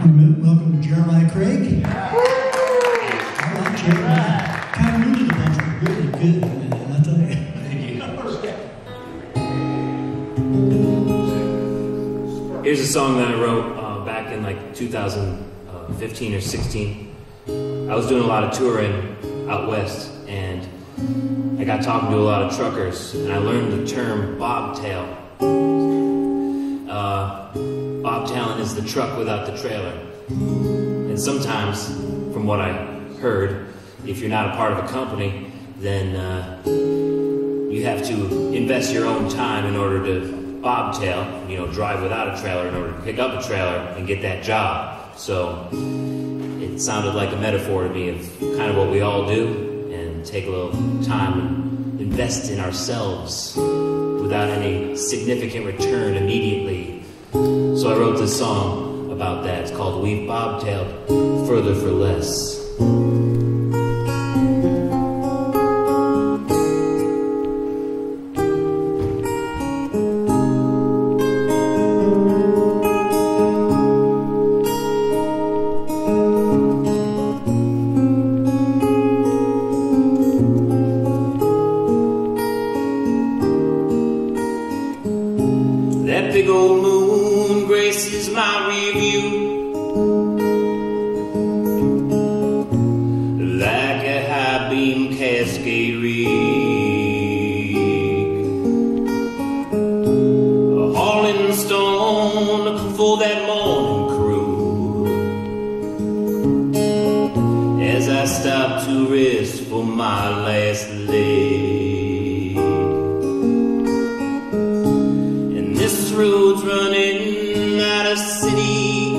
welcome Jeremiah Craig. I like Jeremiah. Kind of new to the bunch, but really good, man. I tell you. Here's a song that I wrote uh, back in like 2015 or 16. I was doing a lot of touring out west, and I got talking to a lot of truckers, and I learned the term bobtail. Is the truck without the trailer. And sometimes, from what I heard, if you're not a part of a company, then uh, you have to invest your own time in order to bobtail, you know, drive without a trailer in order to pick up a trailer and get that job. So it sounded like a metaphor to me of kind of what we all do and take a little time and invest in ourselves without any significant return immediately. So I wrote this song about that. It's called We've Bobtailed Further for Less. Stop to rest for my last leg. And this road's running out of city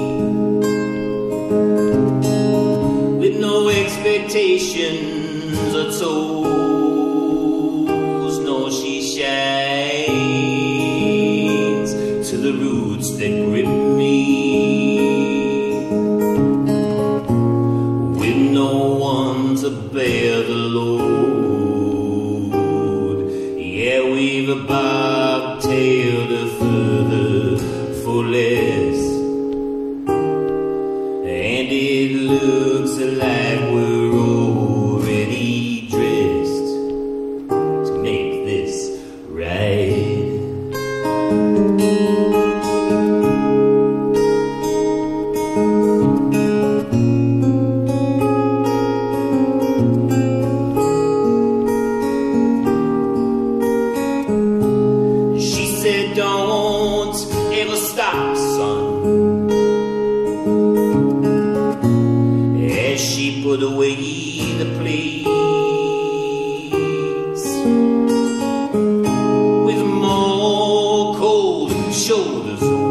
with no expectations at tolls. The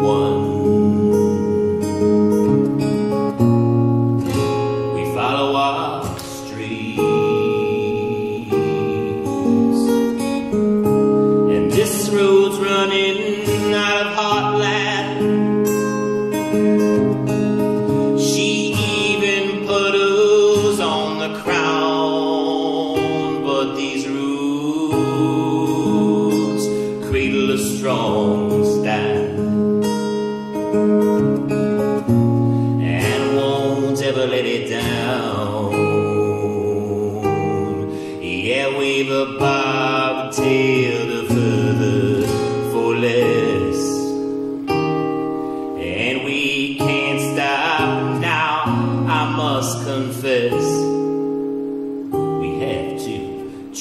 one. We follow our streets. And this road's running out of heartland. She even put puddles on the crown. But these roots cradle a strong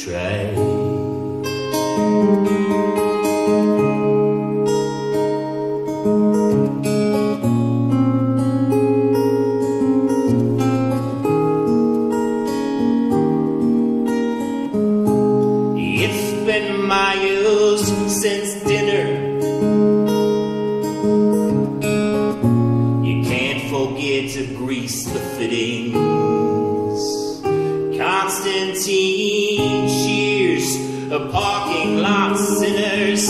try. Constantine cheers of parking lot sinners.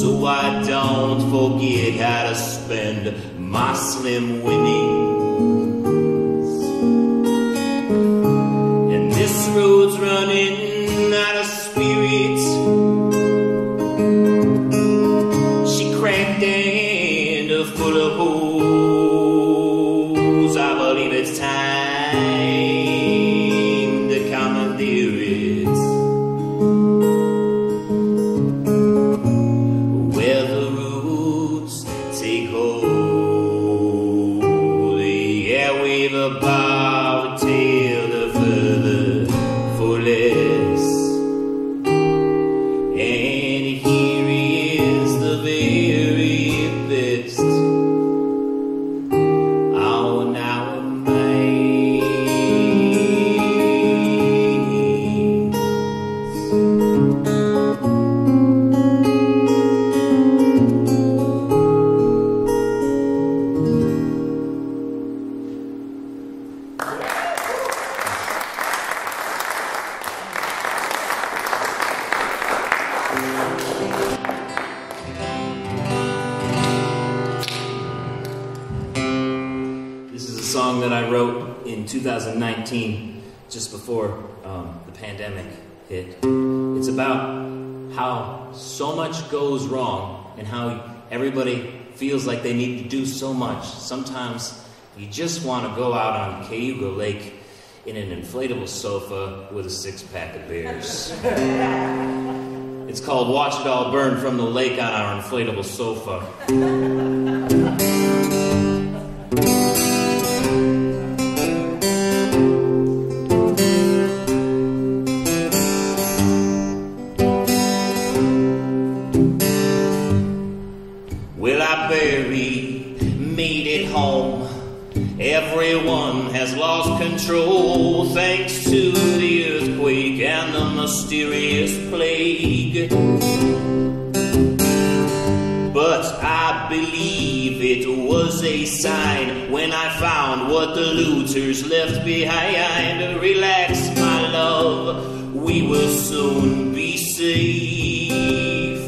So I don't forget how to spend my slim winnings. And this road's running out of spirits. She cracked and full of holes. This is a song that I wrote in 2019, just before um, the pandemic hit. It's about how so much goes wrong and how everybody feels like they need to do so much. Sometimes you just want to go out on Cayuga Lake in an inflatable sofa with a six pack of beers. It's called Watch It All Burn from the Lake on Our Inflatable Sofa. lost control thanks to the earthquake and the mysterious plague. But I believe it was a sign when I found what the looters left behind. Relax, my love, we will soon be safe.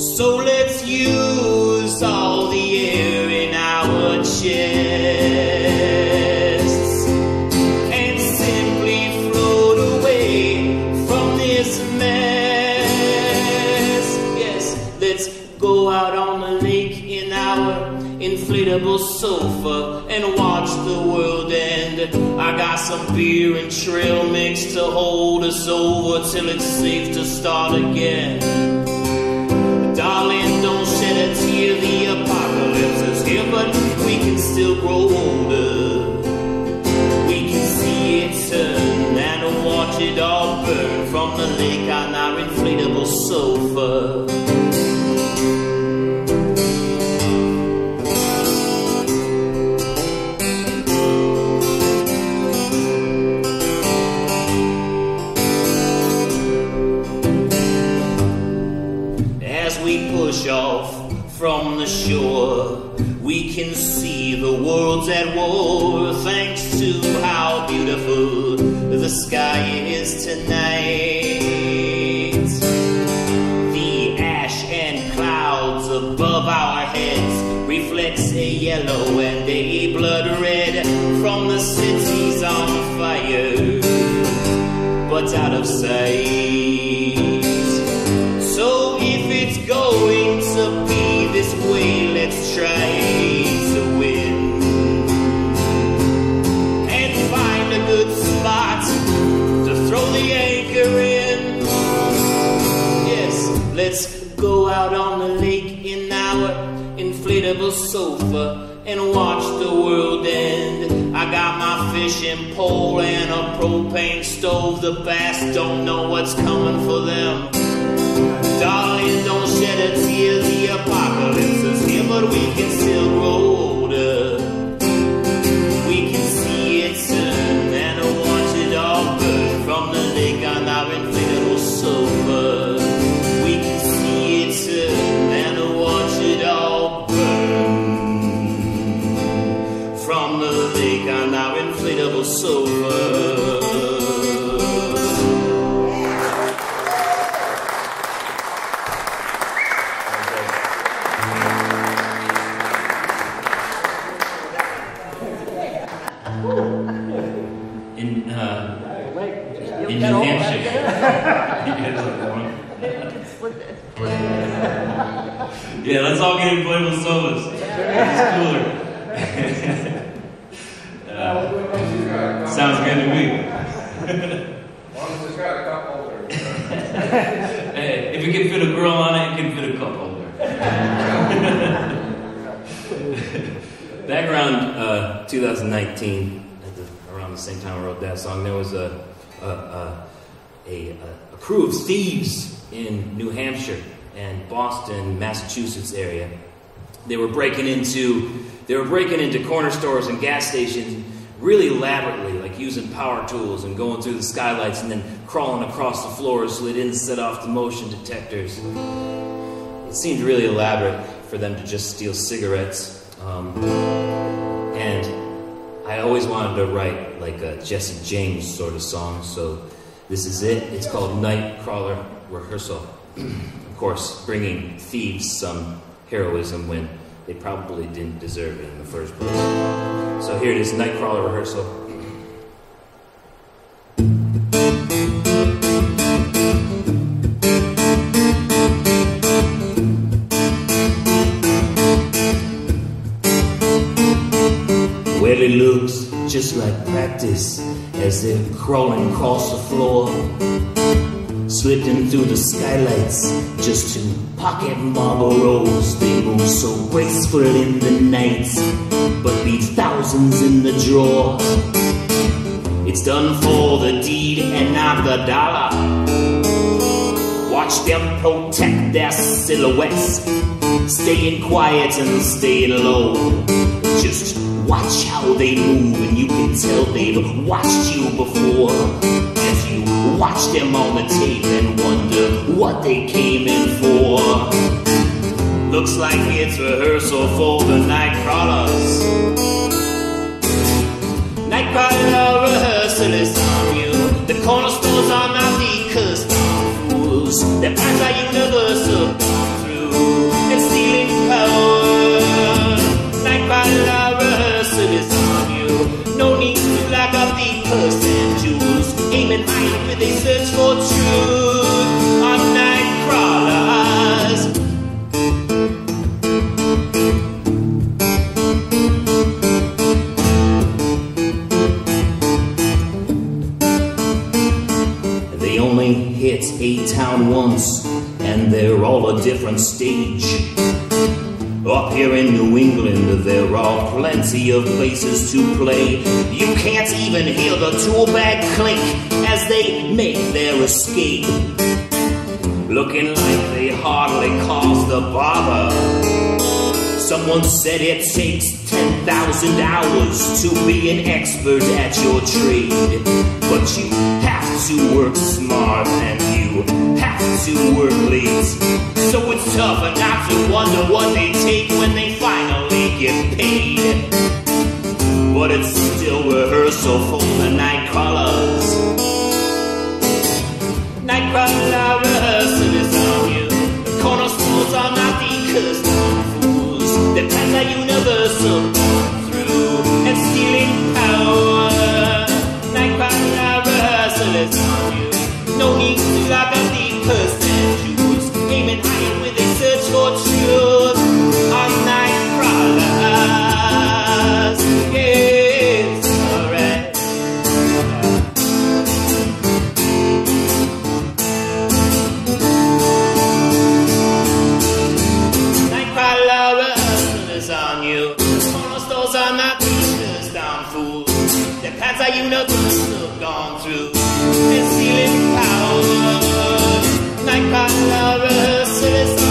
So let's use all the air in our chests some beer and trail mix to hold us over till it's safe to start again. Darling, don't shed a tear, the apocalypse is here, but we can still grow older. We can see it turn and watch it all burn from the lake we push off from the shore, we can see the world's at war thanks to how beautiful the sky is tonight. The ash and clouds above our heads reflects a yellow and a blood red from the cities on fire, but out of sight. Try to win. And find a good spot to throw the anchor in. Yes, let's go out on the lake in our inflatable sofa and watch the world end. I got my fishing pole and a propane stove. The bass don't know what's coming for them. Darling, don't shed a tear, the apocalypse is here, but we can still grow older. We can see it turn and watch it all burn from the lake on our inflatable sofa. We can see it turn and watch it all burn from the lake on our inflatable sofa. It's cooler. Uh, sounds good to me. Hey, if you can fit a girl on it, you can fit a cup holder. Background uh, 2019, at the, around the same time I wrote that song, there was a, a, a, a, a crew of thieves in New Hampshire and Boston, Massachusetts area. They were breaking into they were breaking into corner stores and gas stations really elaborately, like using power tools and going through the skylights and then crawling across the floors so they didn't set off the motion detectors. It seemed really elaborate for them to just steal cigarettes. Um, and I always wanted to write like a Jesse James sort of song, so this is it. It's called Nightcrawler Rehearsal. of course, bringing thieves some heroism when they probably didn't deserve it in the first place. So here it is Nightcrawler Rehearsal. Well, it looks just like practice as they're crawling across the floor, slipping through the skylights just to pocket Marlboros. They move so graceful in the night, but leave thousands in the drawer. It's done for the deed and not the dollar. Watch them protect their silhouettes, staying quiet and staying low. Just watch how they move, and you can tell they've watched you before. Watch them on the tape and wonder what they came in for. Looks like it's rehearsal for the night crawlers. Nightcrawler rehearsal is on you. The corner stores are not custom fools. Their plans are universal through and stealing Up here in New England, there are plenty of places to play. You can't even hear the tool bag clink as they make their escape. Looking like they hardly caused a bother. Someone said it takes 10,000 hours to be an expert at your trade. But you have to work smart and you have to work late. So it's tough not to wonder what they take when they finally get paid. But it's still rehearsal for the night crawlers. Nightcrawler rehearsal is on you. The corner stores are not the custom fools. Their plans are universal through and stealing power. Nightcrawler rehearsal is on you. Night by hour,